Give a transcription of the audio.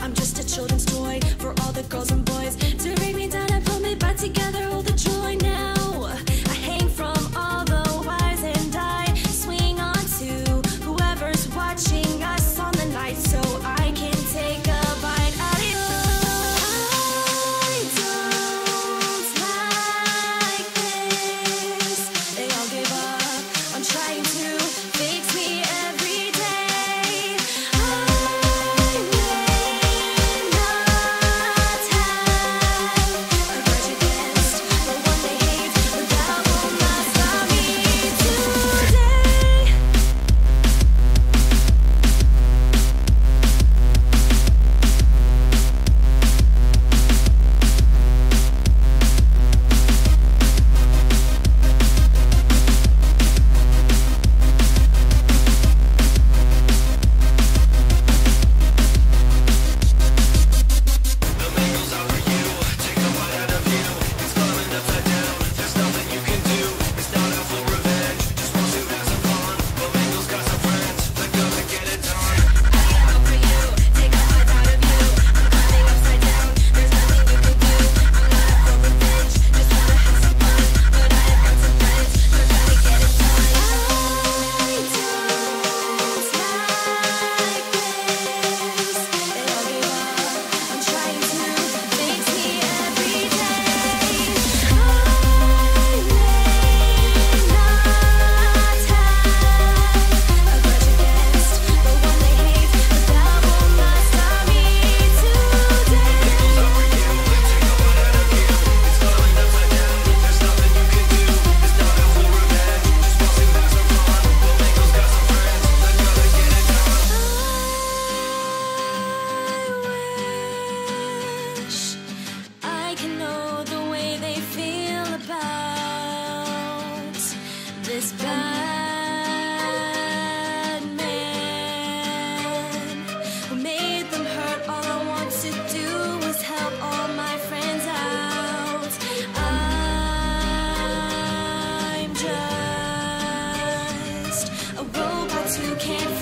I'm just a children's toy for all the girls and boys to bring me down and pull me back together. this bad man who made them hurt. All I want to do was help all my friends out. I'm just a robot who can't.